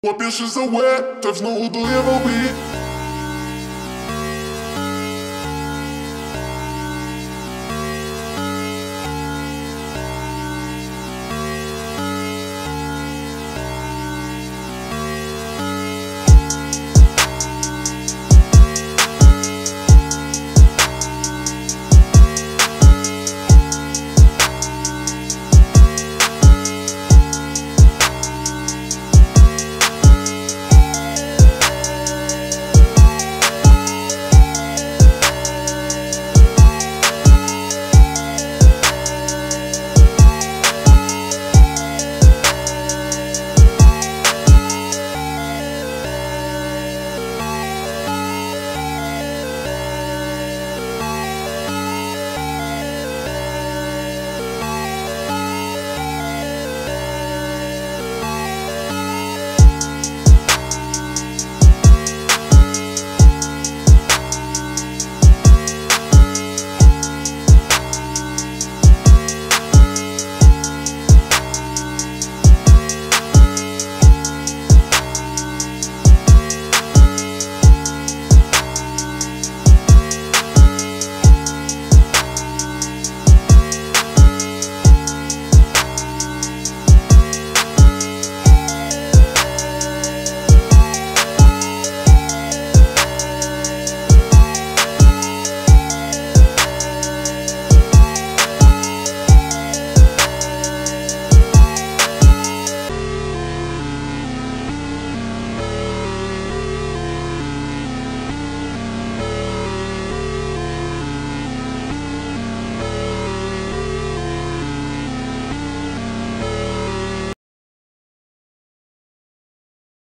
What bitches are wet, there's no be.